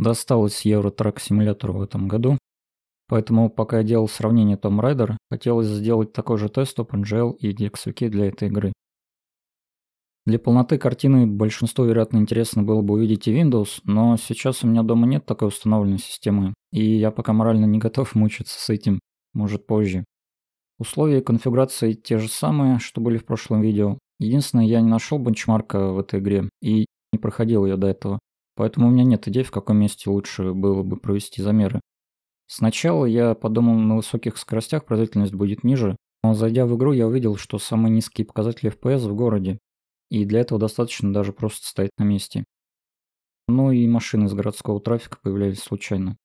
досталось Truck Simulator в этом году. Поэтому, пока я делал сравнение Tomb Raider, хотелось сделать такой же тест OpenGL и DXVK для этой игры. Для полноты картины большинству, вероятно, интересно было бы увидеть и Windows, но сейчас у меня дома нет такой установленной системы, и я пока морально не готов мучиться с этим, может позже. Условия конфигурации те же самые, что были в прошлом видео. Единственное, я не нашел бенчмарка в этой игре и не проходил ее до этого. Поэтому у меня нет идей, в каком месте лучше было бы провести замеры. Сначала я подумал, на высоких скоростях производительность будет ниже, но зайдя в игру, я увидел, что самые низкие показатели FPS в городе, и для этого достаточно даже просто стоять на месте. Ну и машины из городского трафика появлялись случайно.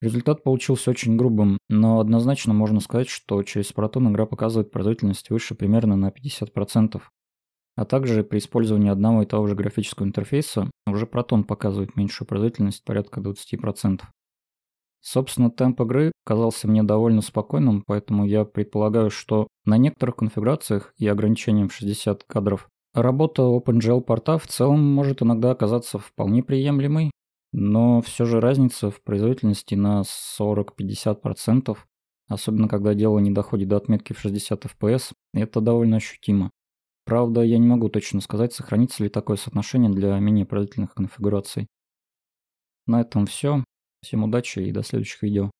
Результат получился очень грубым, но однозначно можно сказать, что через Proton игра показывает производительность выше примерно на 50%. А также при использовании одного и того же графического интерфейса уже Proton показывает меньшую производительность порядка 20%. Собственно, темп игры казался мне довольно спокойным, поэтому я предполагаю, что на некоторых конфигурациях и ограничением в 60 кадров работа OpenGL порта в целом может иногда оказаться вполне приемлемой, но все же разница в производительности на 40-50%, особенно когда дело не доходит до отметки в 60 FPS, это довольно ощутимо. Правда, я не могу точно сказать, сохранится ли такое соотношение для менее производительных конфигураций. На этом все. Всем удачи и до следующих видео.